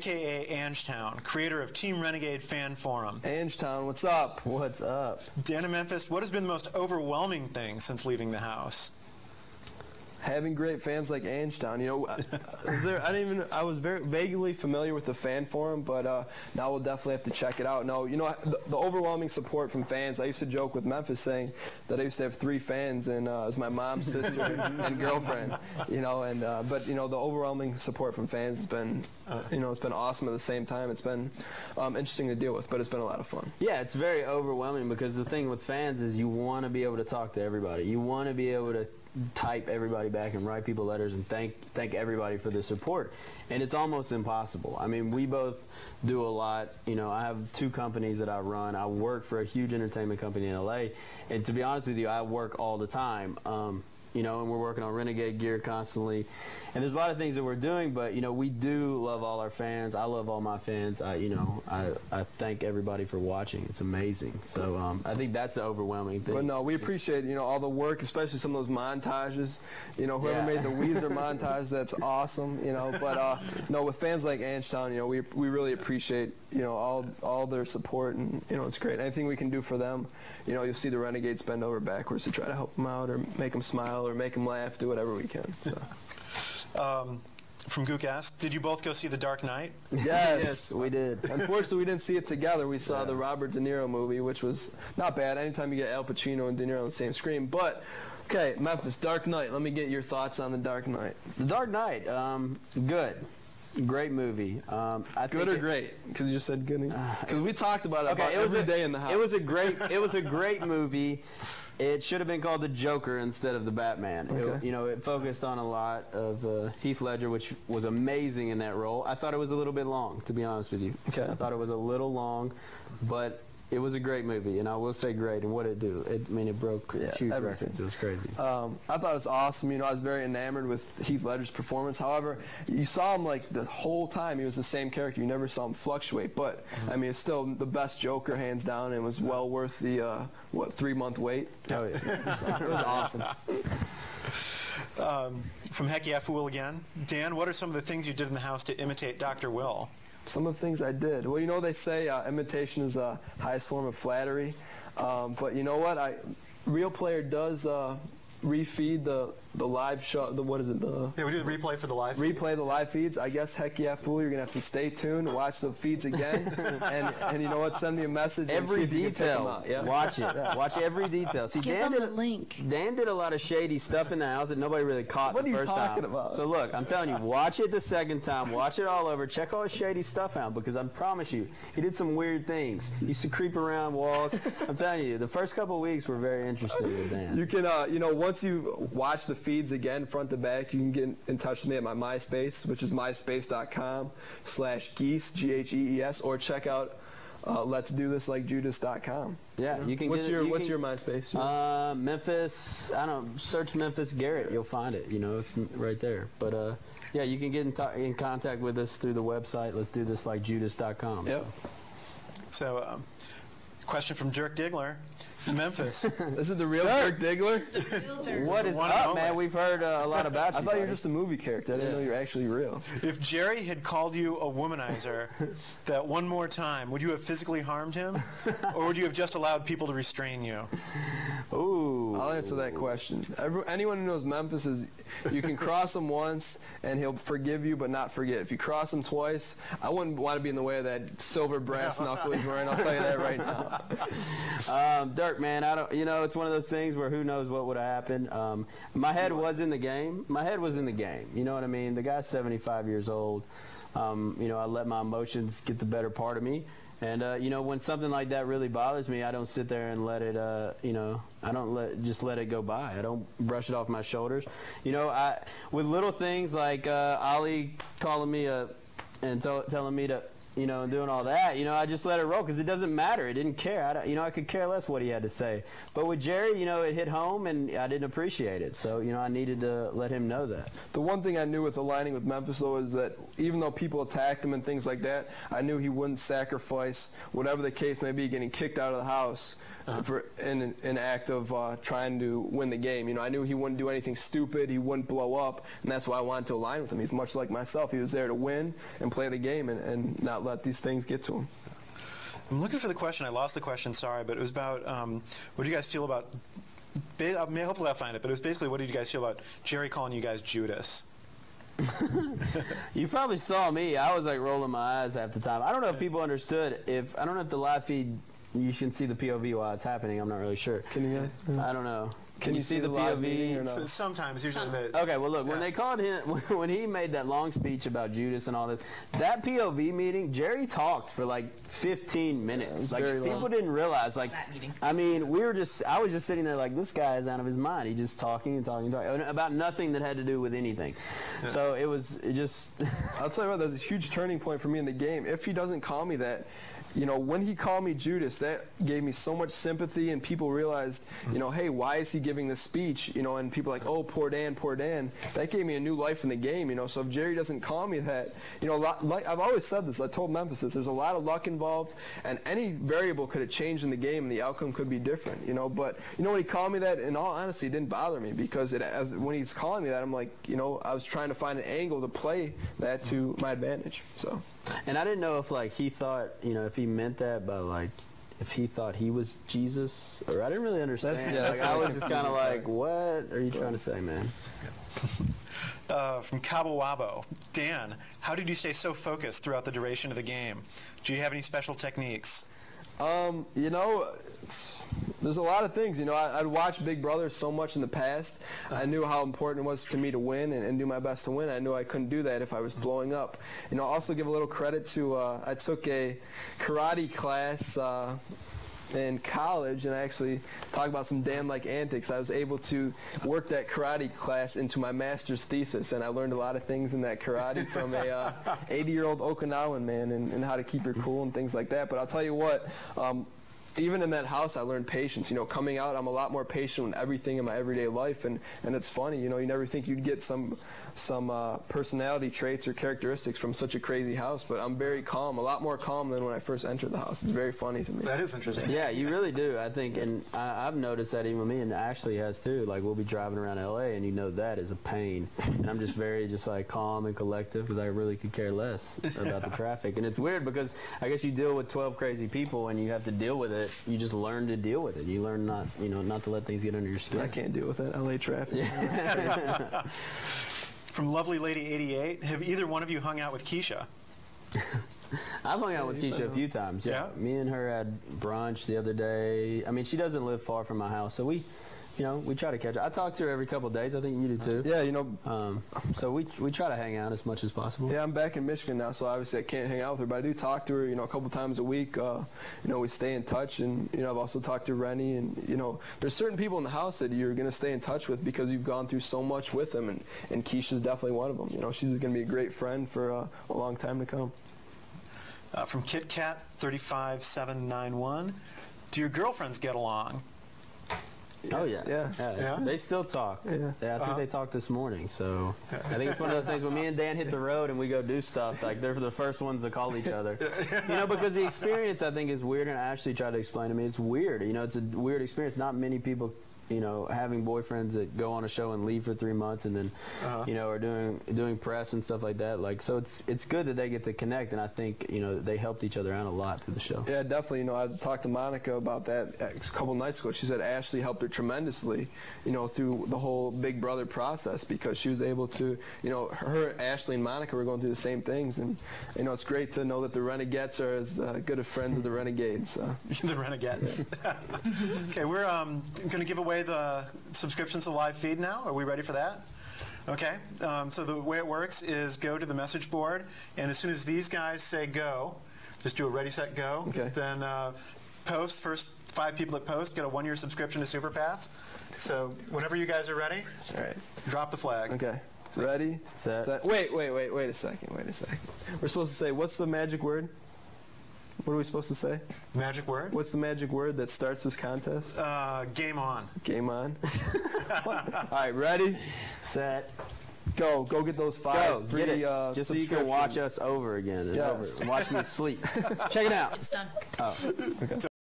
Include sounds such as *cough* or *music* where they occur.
aka Angetown, creator of Team Renegade Fan Forum. Angetown, what's up? What's up? Dan in Memphis, what has been the most overwhelming thing since leaving the house? having great fans like Angetown. You know, was there, I didn't even. I was very vaguely familiar with the fan forum, but uh, now we'll definitely have to check it out. No, you know, the, the, overwhelming support from fans. I used to joke with Memphis saying that I used to have three fans, and uh, as my mom's sister *laughs* and girlfriend. You know, and uh, but you know, the overwhelming support from fans has been, you know, it's been awesome. At the same time, it's been um, interesting to deal with, but it's been a lot of fun. Yeah, it's very overwhelming because the thing with fans is you want to be able to talk to everybody. You want to be able to type everybody back and write people letters and thank thank everybody for the support and it's almost impossible i mean we both do a lot you know i have two companies that i run i work for a huge entertainment company in la and to be honest with you i work all the time um, you know, and we're working on Renegade gear constantly. And there's a lot of things that we're doing, but you know, we do love all our fans. I love all my fans. I, you know, I, I thank everybody for watching. It's amazing. So um, I think that's the overwhelming thing. But no, we appreciate you know all the work, especially some of those montages. You know, whoever yeah. made the Weezer *laughs* montage, that's awesome. You know, but uh, no, with fans like Angetown, you know, we we really appreciate you know all all their support, and you know, it's great. Anything we can do for them, you know, you'll see the Renegades bend over backwards to try to help them out or make them smile or make them laugh, do whatever we can. So. *laughs* Um, from Gook Ask, did you both go see The Dark Knight? Yes, yes we did. *laughs* Unfortunately, we didn't see it together. We saw yeah. the Robert De Niro movie, which was not bad. Anytime you get Al Pacino and De Niro on the same screen, but okay, Memphis Dark Knight. Let me get your thoughts on The Dark Knight. The Dark Knight, um, good. Great movie. Um, I good or it, great? Because you just said good. Because uh, we talked about it, okay, about it every a, day in the house. It was a great. It was a *laughs* great movie. It should have been called the Joker instead of the Batman. Okay. It, you know, it focused on a lot of uh, Heath Ledger, which was amazing in that role. I thought it was a little bit long, to be honest with you. Okay. I thought it was a little long, but it was a great movie, and I will say great. And what it do? It, I mean, it broke yeah, huge everything. records. It was crazy. Um, I thought it was awesome. You know, I was very enamored with Heath Ledger's performance. However, you saw him like the whole time. He was the same character. You never saw him fluctuate. But I mean, it's still the best Joker, hands down, and was well worth the uh, what three month wait. Oh yeah, *laughs* it was awesome. Um, from Hecky Fool again, Dan. What are some of the things you did in the house to imitate Dr. Will? Some of the things I did. Well, you know they say uh, imitation is the highest form of flattery, um, but you know what? I real player does uh, refeed the the live show. The what is it? The yeah, we do the replay for the live. Replay the live feeds. I guess heck yeah, fool. You're gonna have to stay tuned, watch the feeds again, *laughs* and and you know what? Send me a message. Every detail. Yeah. Watch it. Yeah. Watch every detail. See, Give Dan did a link. Dan did a lot of shady stuff in the house that nobody really caught what the first time. What are you talking about? So look, I'm telling you, watch it the second time. Watch it all over. Check all his shady stuff out because I promise you, he did some weird things. He used to creep around walls. I'm telling you, the first couple of weeks were very interesting with Dan. You can, uh, you know, once you watch the feeds again front to back, you can get in touch with me at my MySpace, which is myspace.com slash geese, G-H-E-E-S, or check out uh, let's do this like judas.com yeah you can what's get your you what's can, your myspace? Uh, memphis i don't know, search memphis garrett you'll find it you know it's right there. But uh, yeah you can get in, in, contact with us through the website let's do this like judas.com yep. So um, question from dirk diggler from Memphis. *laughs* this is the real Dirk Diggler? what is One up, man? We've heard uh, a lot about *laughs* you. I thought you were just a movie character. I didn't yeah. know you were actually real. *laughs* If Jerry had called you a womanizer that one more time, would you have physically harmed him? or would you have just allowed people to restrain you? Ooh. I'll answer that question. Every, anyone who knows Memphis is you can cross him once and he'll forgive you but not forget. If you cross him twice, I wouldn't want to be in the way of that silver brass *laughs* knuckle he's wearing. I'll tell you that right now. *laughs* Um, Dirk, man, I don't. You know, it's one of those things where who knows what would have happened. Um, my head was in the game. My head was in the game. You know what I mean? The guy's 75 years old. Um, you know, I let my emotions get the better part of me. And uh, you know, when something like that really bothers me, I don't sit there and let it. Uh, you know, I don't let just let it go by. I don't brush it off my shoulders. You know, I with little things like uh, Ollie calling me a and telling me to you know, and doing all that, you know, I just let it roll because it doesn't matter. It didn't care. I you know, I could care less what he had to say. But with Jerry, you know, it hit home and I didn't appreciate it. So, you know, I needed to let him know that. The one thing I knew with aligning with Memphis, though, is that even though people attacked him and things like that, I knew he wouldn't sacrifice whatever the case may be, getting kicked out of the house for in an act of uh, trying to win the game. You know, I knew he wouldn't do anything stupid. He wouldn't blow up, and that's why I wanted to align with him. He's much like myself. He was there to win and play the game and, and not let these things get to him. I'm looking for the question. I lost the question. Sorry, but it was about um, what do you guys feel about? ba- I mean, hopefully, I'll find it. But it was basically, what did you guys feel about Jerry calling you guys Judas? *laughs* You probably saw me. I was like rolling my eyes half the time. I don't know if people understood. If I don't know if the live feed, you can see the POV while it's happening. I'm not really sure. Can you guys? I don't know. Can you see the live meeting or POV? no? Sometimes, usually, Some. the, Okay, well, look, when they called him, *laughs* when he made that long speech about Judas and all this, that POV meeting, Jerry talked for like 15 minutes. like, people long. didn't realize, like, I mean, we were just, I was just sitting there like, this guy is out of his mind. He's just talking and talking and talking about nothing that had to do with anything. So it was it just, I'll tell you what, that's a huge turning point for me in the game. If he doesn't call me that, you know, when he called me Judas, that gave me so much sympathy, and people realized, you know, hey, why is he giving this speech? You know, and people like, oh, poor Dan, poor Dan. That gave me a new life in the game, you know. So if Jerry doesn't call me that, you know, like I've always said this. I told Memphis this. There's a lot of luck involved, and any variable could have changed in the game, and the outcome could be different, you know. But you know, when he called me that, in all honesty, it didn't bother me because it, as when he's calling me that, I'm like, you know, I was trying to find an angle to play that to my advantage. So. And I didn't know if like he thought, you know, if he meant that by like, if he thought he was Jesus, or I didn't really understand. That's- yeah, like, that's I was just kind of like, what are you trying to say, man? *laughs* uh, from Cabo Wabo, Dan, how did you stay so focused throughout the duration of the game? Do you have any special techniques? Um, you know, it's, there's a lot of things. You know, I, I'd watched Big Brother so much in the past. I knew how important it was to me to win and, and do my best to win. I knew I couldn't do that if I was blowing up. You know, also give a little credit to uh, I took a karate class. Uh, in college and I actually talk about some Dan-like antics. I was able to work that karate class into my master's thesis, and I learned a lot of things in that karate from a 80-year-old Okinawan man and, and how to keep your cool and things like that. But I'll tell you what. Um, even in that house, I learned patience. You know, coming out, I'm a lot more patient with everything in my everyday life, and, and it's funny. You know, you never think you'd get some some uh, personality traits or characteristics from such a crazy house, but I'm very calm, a lot more calm than when I first entered the house. It's very funny to me. That is interesting. Yeah, you really do. I think, and I, I've noticed that even with me, and Ashley has too. Like we'll be driving around LA, and you know that is a pain. And I'm just very just like calm and collective because I really could care less about the traffic. And it's weird because I guess you deal with 12 crazy people, and you have to deal with it. You just learn to deal with it. You learn not, you know, not to let things get under your skin. I can't deal with that LA traffic. *laughs* From Lovely Lady 88, have either one of you hung out with Keesha? *laughs* I've hung out with Keesha a few times. Yeah. Yeah? Me and her had brunch the other day. I mean, she doesn't live far from my house, so we, you know, we try to catch. Her. I talk to her every couple of days. I think you do too. Yeah, you know, Um, so we we try to hang out as much as possible. Yeah, I'm back in Michigan now, so obviously I can't hang out with her, but I do talk to her, you know, a couple times a week. Uh, you know, we stay in touch, and you know, I've also talked to Renny, and you know, there's certain people in the house that you're gonna stay in touch with because you've gone through so much with them, and and Keesha's definitely one of them. You know, she's gonna be a great friend for uh, a long time to come. Uh, from KitKat 35791, do your girlfriends get along? Oh yeah. Yeah. Yeah? They still talk. Yeah. I think Uh-huh. they talked this morning. So I think it's one of those things when me and Dan hit the road and we go do stuff, like they're the first ones to call each other. *laughs* You know, because the experience I think is weird and I actually tried to explain to me it's weird. You know, it's a weird experience. Not many people you know, having boyfriends that go on a show and leave for three months and then, Uh-huh. you know, are doing doing press and stuff like that. Like, so it's it's good that they get to connect, and I think you know they helped each other out a lot through the show. Yeah, definitely. You know, I talked to Monica about that a couple nights ago. She said Ashley helped her tremendously, you know, through the whole Big Brother process because she was able to, you know, her, Ashley, and Monica were going through the same things, and you know, it's great to know that the Renegades are as uh, good of friends as the Renegades. So. *laughs* the Renegades. *laughs* okay, we're um, going to give away the subscriptions to the live feed now. Are we ready for that? Okay, um, so the way it works is go to the message board, and as soon as these guys say go, just do a ready, set, go. Okay. Then uh, post, first five people that post get a one-year subscription to SuperPass. So whenever you guys are ready, All right. drop the flag. Okay. Ready? Set. Wait, wait, wait, wait a second. Wait a second. We're supposed to say what's the magic word? What are we supposed to say? Magic word. What's the magic word that starts this contest? Uh, game on. Game on. *laughs* All right, ready? Set. Go. Go get those five Go, free get it. uh, Just so you can watch us over again and Yes. over. Watch me sleep. *laughs* Check it out. It's done. Oh.